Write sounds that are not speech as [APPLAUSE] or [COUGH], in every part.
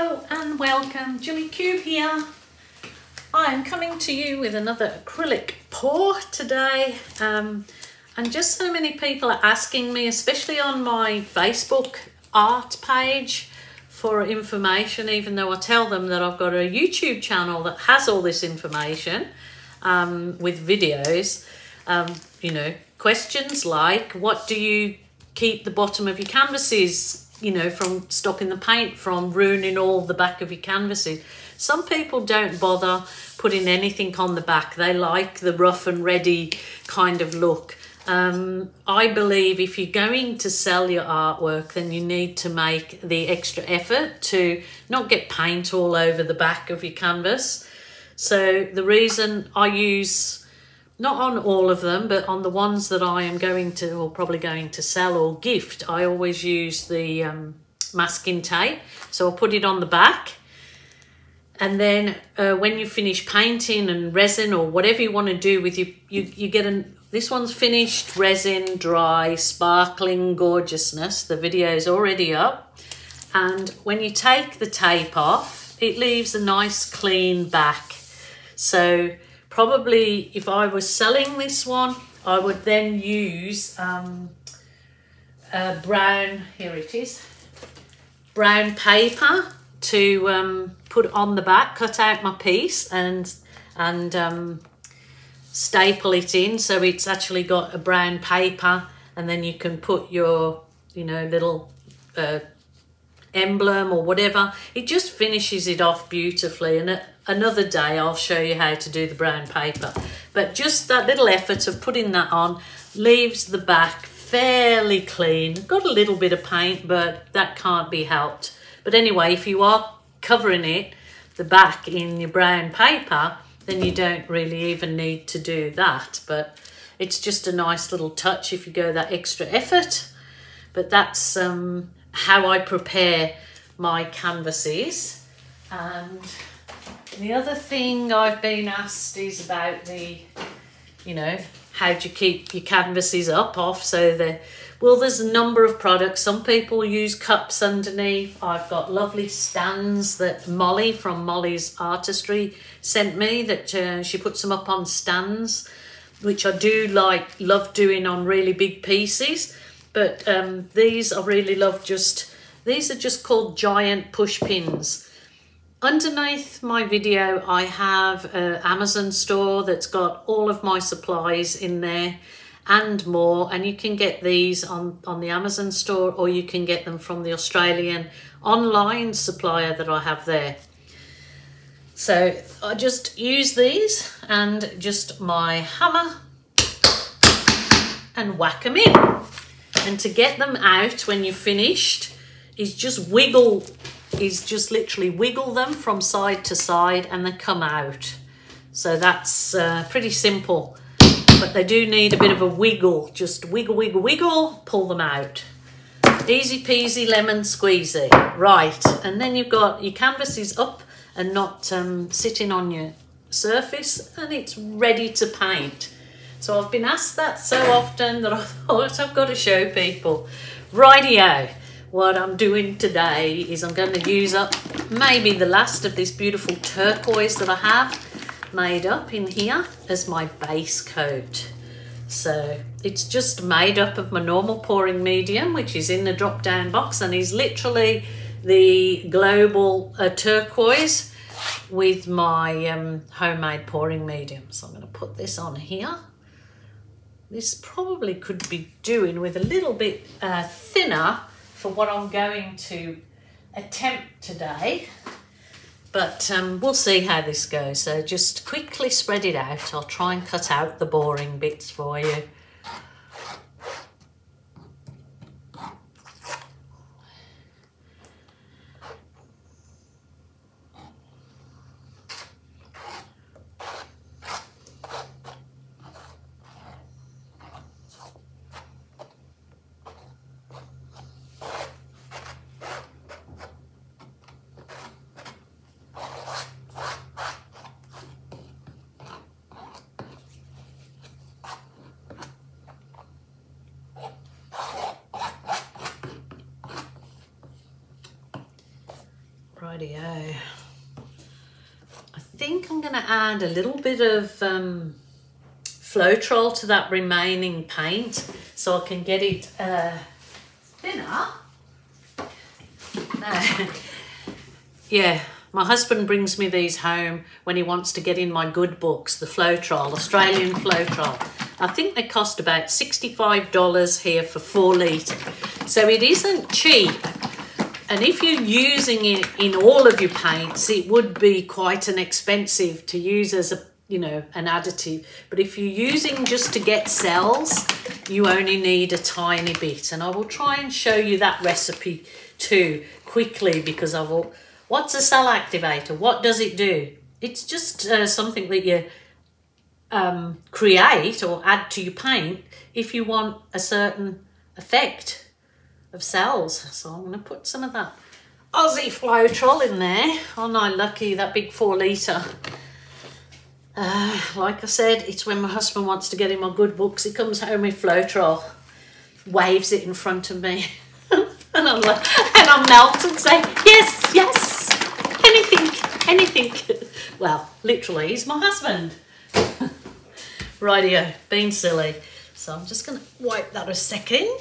Hello and welcome, Gilly Kube here. I am coming to you with another acrylic pour today. Um, and just so many people are asking me, especially on my Facebook art page, for information, even though I tell them that I've got a YouTube channel that has all this information um, with videos. Um, you know, questions like what do you keep the bottom of your canvases you know, from stopping the paint from ruining all the back of your canvases. Some people don't bother putting anything on the back. They like the rough and ready kind of look. Um, I believe if you're going to sell your artwork, then you need to make the extra effort to not get paint all over the back of your canvas. So the reason I use not on all of them, but on the ones that I am going to, or probably going to sell or gift, I always use the um, masking tape. So I'll put it on the back. And then uh, when you finish painting and resin or whatever you want to do with you, you, you get an, this one's finished, resin, dry, sparkling gorgeousness. The video is already up. And when you take the tape off, it leaves a nice clean back. So probably if I was selling this one, I would then use um, brown, here it is, brown paper to um, put on the back, cut out my piece and, and um, staple it in so it's actually got a brown paper and then you can put your, you know, little uh, emblem or whatever. It just finishes it off beautifully and another day I'll show you how to do the brown paper. But just that little effort of putting that on leaves the back fairly clean. Got a little bit of paint, but that can't be helped. But anyway, if you are covering it, the back in your brown paper, then you don't really even need to do that. But it's just a nice little touch if you go that extra effort. But that's um, how I prepare my canvases. And the other thing I've been asked is about the, you know, how do you keep your canvases up off so the well there's a number of products. Some people use cups underneath. I've got lovely stands that molly from molly's artistry sent me that uh, she puts them up on stands which i do like love doing on really big pieces. But um, these i really love just these are just called giant push pins Underneath my video, I have an Amazon store that's got all of my supplies in there and more. And you can get these on, on the Amazon store or you can get them from the Australian online supplier that I have there. So I just use these and just my hammer and whack them in. And to get them out when you're finished is just wiggle is just literally wiggle them from side to side and they come out. So that's uh, pretty simple, but they do need a bit of a wiggle. Just wiggle, wiggle, wiggle, pull them out. Easy peasy lemon squeezy. Right, and then you've got your canvas is up and not um, sitting on your surface and it's ready to paint. So I've been asked that so often that I [LAUGHS] thought I've got to show people. Rightio what I'm doing today is I'm going to use up maybe the last of this beautiful turquoise that I have made up in here as my base coat. So it's just made up of my normal pouring medium, which is in the drop down box and is literally the global uh, turquoise with my um, homemade pouring medium. So I'm going to put this on here. This probably could be doing with a little bit uh, thinner for what I'm going to attempt today. But um, we'll see how this goes. So just quickly spread it out. I'll try and cut out the boring bits for you. I think I'm going to add a little bit of um, Floetrol to that remaining paint so I can get it uh, thinner. Uh, [LAUGHS] yeah, my husband brings me these home when he wants to get in my good books, the Floetrol, Australian Floetrol. I think they cost about $65 here for four litre. So it isn't cheap. And if you're using it in all of your paints, it would be quite an expensive to use as a, you know, an additive. But if you're using just to get cells, you only need a tiny bit. And I will try and show you that recipe too quickly because I will What's a cell activator? What does it do? It's just uh, something that you um, create or add to your paint if you want a certain effect of cells. So I'm going to put some of that Aussie Floetrol in there. Oh no, lucky, that big four litre. Uh, like I said, it's when my husband wants to get in my good books, he comes home with Floetrol, waves it in front of me. [LAUGHS] and I'm like, and I'm melted, saying, yes, yes, anything, anything. [LAUGHS] Well, literally, he's my husband. [LAUGHS] Rightio, being silly. So I'm just going to wipe that a second.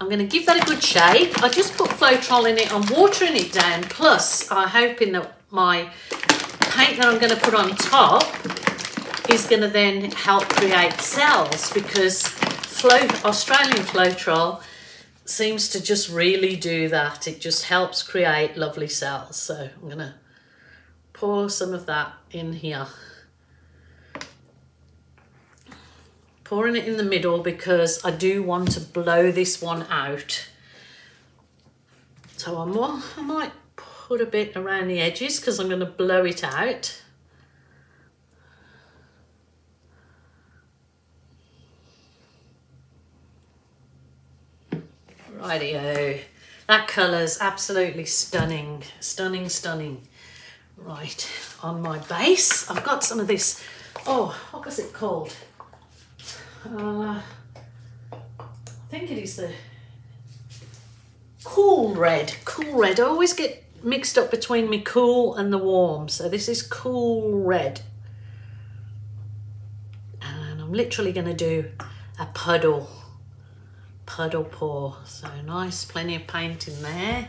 I'm going to give that a good shake. I just put Floetrol in it. I'm watering it down. Plus, I'm hoping that my paint that I'm going to put on top is going to then help create cells because flow, Australian Floetrol seems to just really do that. It just helps create lovely cells. So I'm going to pour some of that in here. Pouring it in the middle because I do want to blow this one out. So I'm, I might put a bit around the edges because I'm going to blow it out. Rightio. That colour's absolutely stunning. Stunning, stunning. Right, on my base, I've got some of this, oh, what was it called? Uh, I think it is the cool red. Cool red. I always get mixed up between me cool and the warm. So this is cool red. And I'm literally going to do a puddle puddle pour. So nice, plenty of paint in there.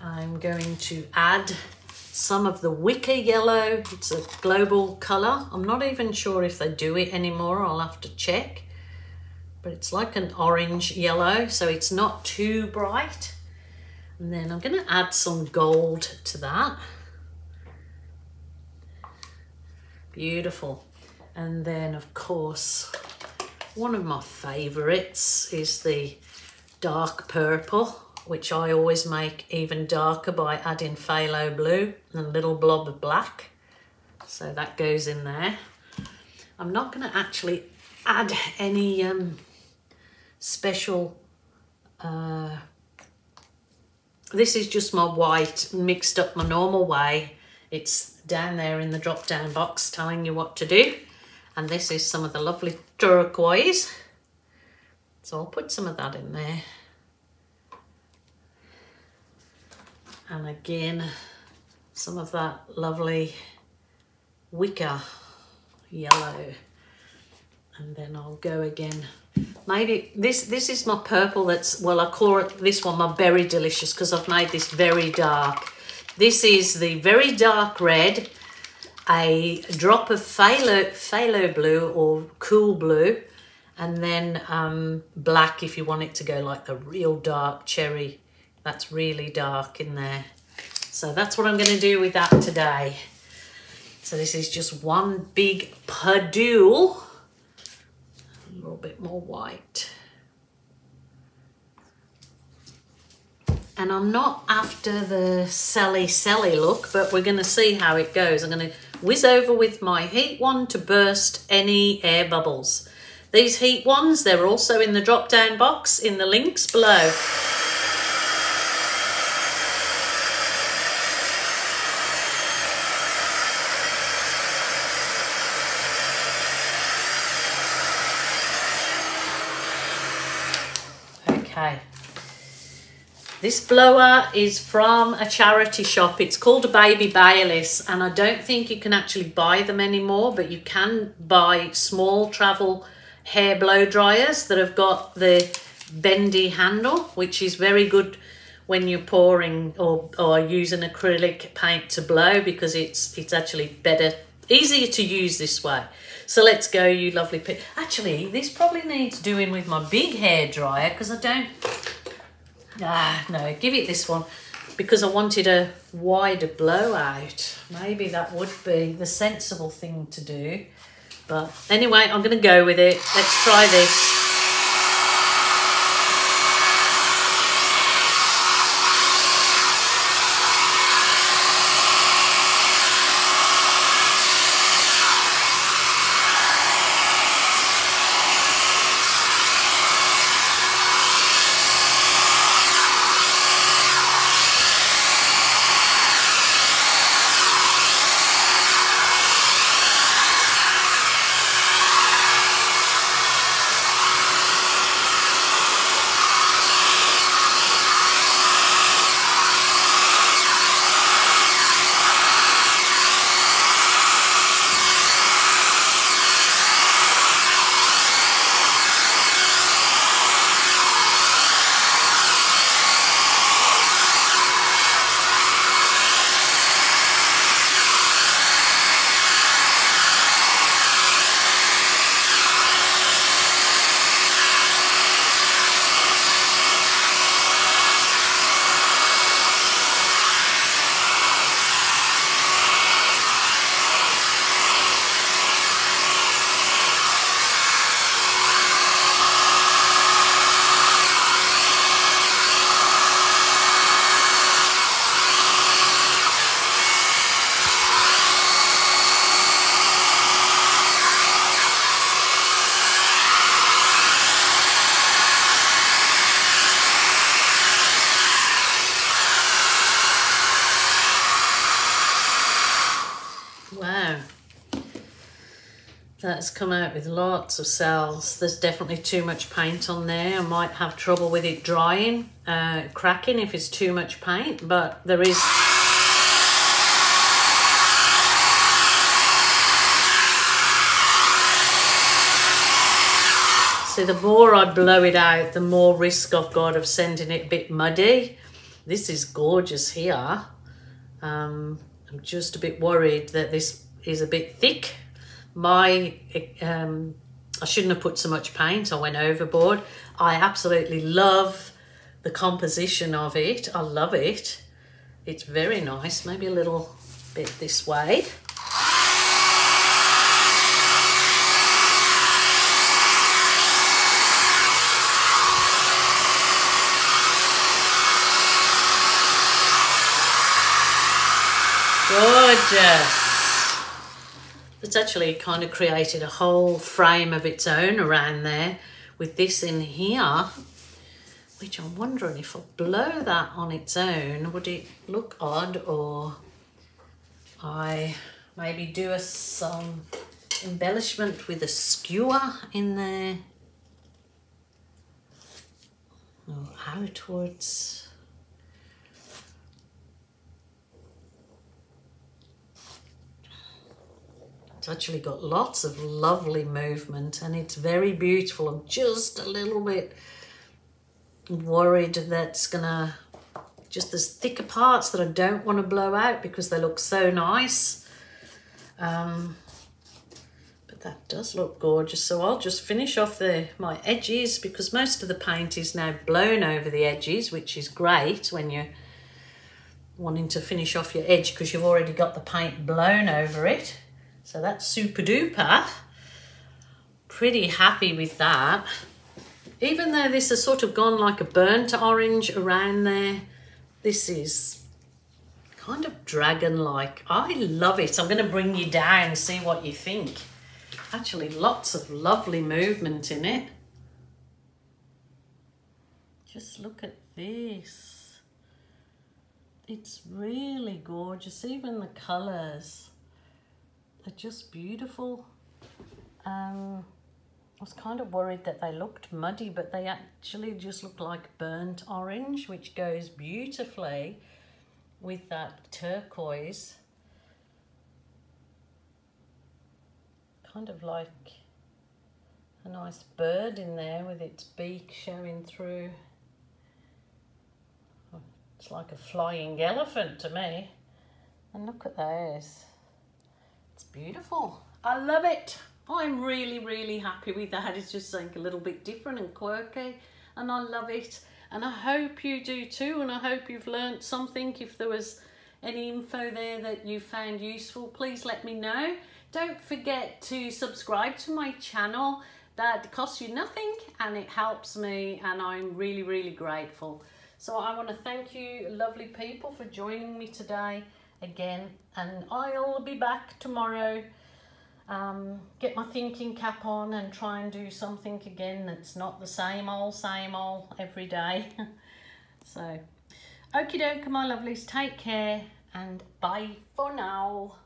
I'm going to add some of the wicker yellow. It's a global colour. I'm not even sure if they do it anymore. I'll have to check. But it's like an orange yellow, so it's not too bright. And then I'm going to add some gold to that. Beautiful. And then, of course, one of my favourites is the dark purple, which I always make even darker by adding phthalo blue and a little blob of black. So that goes in there. I'm not going to actually add any um, special... Uh, this is just my white mixed up my normal way. It's down there in the drop down box telling you what to do. And this is some of the lovely turquoise. So I'll put some of that in there. And again, some of that lovely wicker yellow. And then I'll go again. Maybe this this is my purple that's, well, I call it this one my Berry Delicious because I've made this very dark. This is the very dark red a drop of phthalo, phthalo blue or cool blue and then um, black if you want it to go like the real dark cherry. That's really dark in there. So that's what I'm going to do with that today. So this is just one big puddle. A little bit more white. And I'm not after the selly selly look, but we're going to see how it goes. I'm going to whiz over with my heat wand to burst any air bubbles. These heat wands, they're also in the drop down box in the links below. Okay. This blower is from a charity shop. It's called a BaByliss, and I don't think you can actually buy them anymore, but you can buy small travel hair blow dryers that have got the bendy handle, which is very good when you're pouring or, or using acrylic paint to blow because it's it's actually better, easier to use this way. So let's go, you lovely pig. Actually, this probably needs doing with my big hair dryer because I don't Ah, no, give it this one because I wanted a wider blowout. Maybe that would be the sensible thing to do. But anyway, I'm going to go with it. Let's try this. That's come out with lots of cells. There's definitely too much paint on there. I might have trouble with it drying, uh, cracking if it's too much paint, but there is... So the more I blow it out, the more risk I've got of sending it a bit muddy. This is gorgeous here. Um, I'm just a bit worried that this is a bit thick my um, I shouldn't have put so much paint. I went overboard. I absolutely love the composition of it. I love it. It's very nice. Maybe a little bit this way. Gorgeous it's actually kind of created a whole frame of its own around there with this in here which I'm wondering if I blow that on its own would it look odd or I maybe do a, some embellishment with a skewer in there? Or outwards actually got lots of lovely movement and it's very beautiful. I'm just a little bit worried that's gonna, just there's thicker parts that I don't want to blow out because they look so nice. Um, but that does look gorgeous. So I'll just finish off the my edges because most of the paint is now blown over the edges, which is great when you're wanting to finish off your edge because you've already got the paint blown over it. So that's super duper. Pretty happy with that. Even though this has sort of gone like a burnt orange around there, this is kind of dragon-like. I love it. I'm going to bring you down and see what you think. Actually, lots of lovely movement in it. Just look at this. It's really gorgeous, even the colours are just beautiful. Um, I was kind of worried that they looked muddy, but they actually just look like burnt orange, which goes beautifully with that turquoise. Kind of like a nice bird in there with its beak showing through. It's like a flying elephant to me. And look at those. Beautiful. I love it. I'm really, really happy with that. It's just something a little bit different and quirky and I love it. And I hope you do too and I hope you've learnt something. If there was any info there that you found useful, please let me know. Don't forget to subscribe to my channel. That costs you nothing and it helps me and I'm really, really grateful. So I want to thank you lovely people for joining me today again and I'll be back tomorrow. Um, get my thinking cap on and try and do something again that's not the same old same old every day. [LAUGHS] So okie doke my lovelies. Take care and bye for now